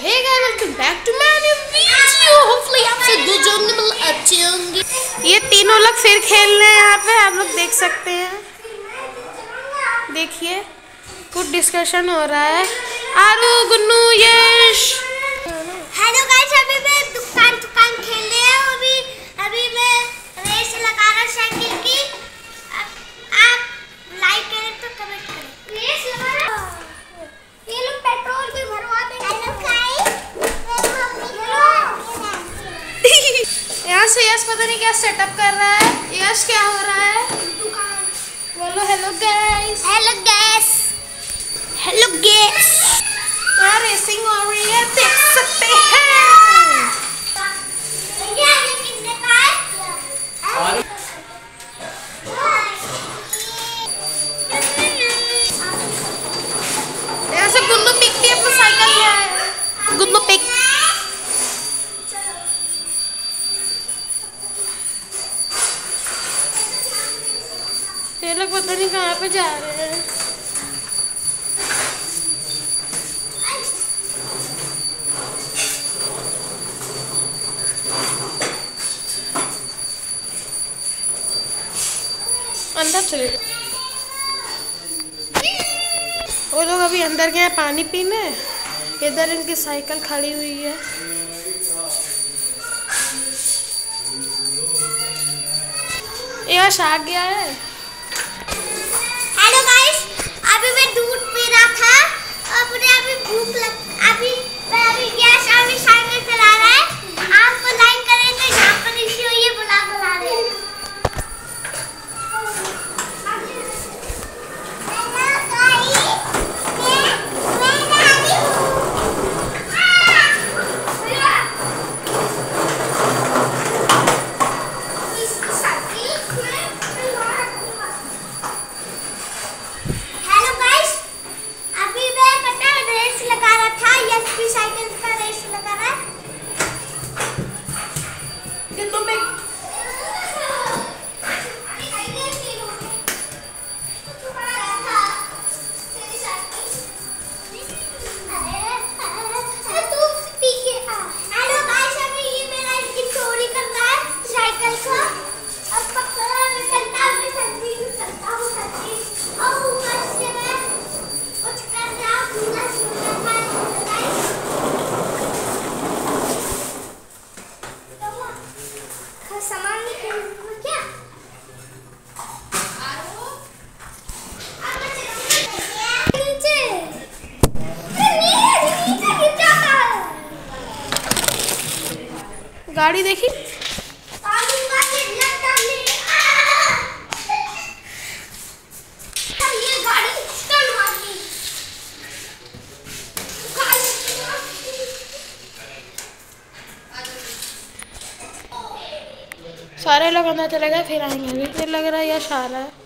Hey guys welcome back to my new video. Hopefully आप सब दो जन मतलब अच्छे होंगे। ये तीनों लोग फिर खेल रहे हैं यहाँ पे आप लोग देख सकते हैं। देखिए कुछ डिस्कशन हो रहा है। आरू गुन्नू यश। हेलो गाइस से यश पता नहीं क्या सेटअप कर रहा है। यश क्या हो रहा है? बोलो hello guys hello guys hello guys यहाँ रेसिंग हो रही है? देख सकते हैं। ये लेकिन देखा यहाँ से गुन्नू पिक भी अपना साइकिल लिया है। पिक ये पता नहीं कहाँ पे जा रहे हैं। अंदर चले वो लोग अभी अंदर गए हैं पानी पीने। इधर इनकी साइकिल खड़ी हुई है। यश आ गया है हेलो गाइस मैं दूध पी रहा था। और मुझे अभी भूख लग अभी मैं अभी गैस अभी साइकिल चला रहा है आपको लाइक करें तो यहाँ पर इसी हुई है बुला बुला रहे हैं हेलो गाइस अभी मैं पता है रेस लगा रहा था यश की साइकिल का रेस लगा रहा है हेलो गाइस अभी ये मेरा इसकी चोरी कर रहा है साइकिल को अब पकड़ा मैं चलता हूँ मैं चलती हूँ चलता हूँ चलती हूँ और ऊपर से मैं कुछ कर रहा हूँ पूरा सुंदर मैं गाइस सामान नहीं खरीदूँगा क्या नीचे नीचे गिर जाता है गाड़ी देखी? ये सारे लोग अंदर चले गए, फिर आएँगे। फिर लग रहा है आ रहा है।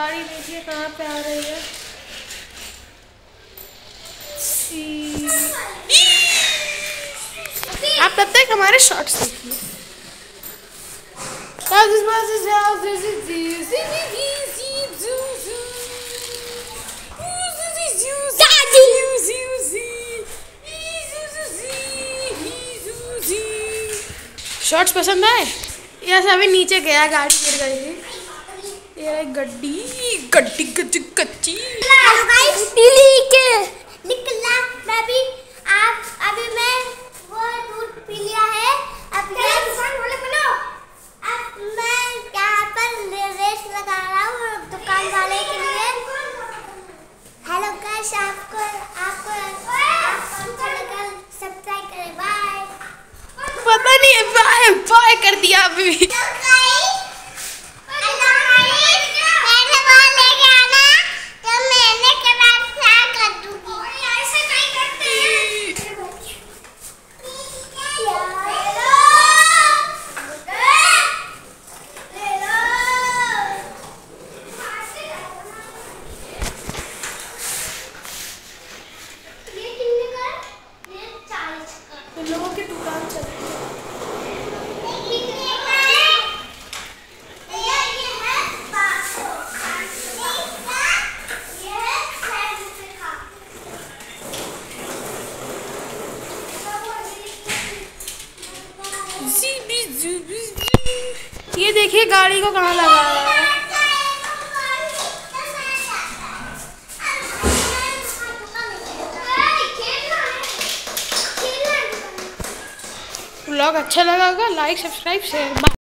गाड़ी देखिए कहाँ पे आ रही है आप तब तक हमारे शॉर्ट्स देखिए. शॉर्ट्स पसंद आए यस अभी नीचे गया गाड़ी गिर गई थी ये रही गड्डी गड्डी गड्डी कच्ची। हेलो गाइस दिल्ली के। निकला। मैं भी आप अभी मैं वो दूध पी लिया है। अब मैं दुकान वाले अब मैं यहाँ पर रेस लगा रहा हूँ दुकान वाले के लिए। हेलो गाइस आपको आपको आपको सब्सक्राइब करें। बाय पता नहीं बाय बाय कर दिया अभी हेलो गाइस हेलो गाइस मैंने वो लेके आना तो मैंने के बाद क्या कर दूँगी ऐसे नहीं करते हैं ये देखिए गाड़ी को कहाँ लगा रहा है। ब्लॉग अच्छा लगा होगा लाइक सब्सक्राइब शेयर